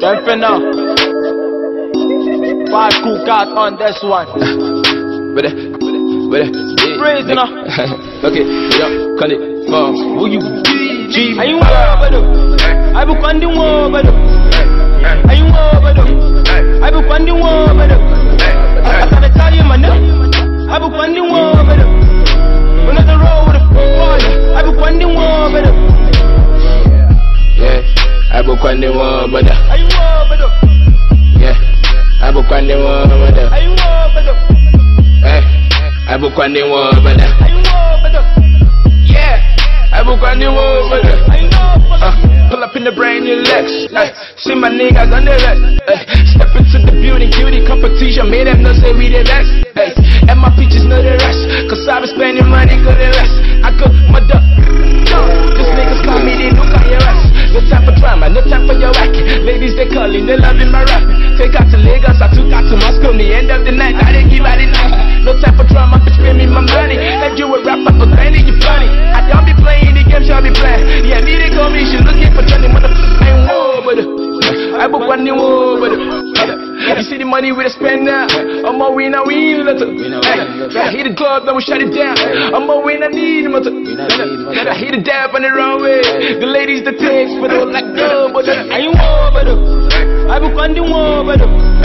Then finna. Five cool cars on this one. With it, with it, yeah. Praise, you know. okay, yeah, call it, uh, who you G? Are you over though? I be funding over though. Are you over though? You over though? hey, I book on the one, but Are you over though? yeah, I book on the one, but Are you over Uh, eh, ah, pull up in the brand new Lex. Ay, see my niggas on the rest. Ay, step into the building, cutie competition. Made them know say we the best. Acting. Ladies they calling, they loving my rap. Take out to Lagos, I took out money we spend now. I'm a winner, win, letter. I hit the club, then we shut it down. I'm a winner, need mother. I hit the dab on the runway. The ladies, the takes, but they like go, but Are you over though? I be funding over though. Are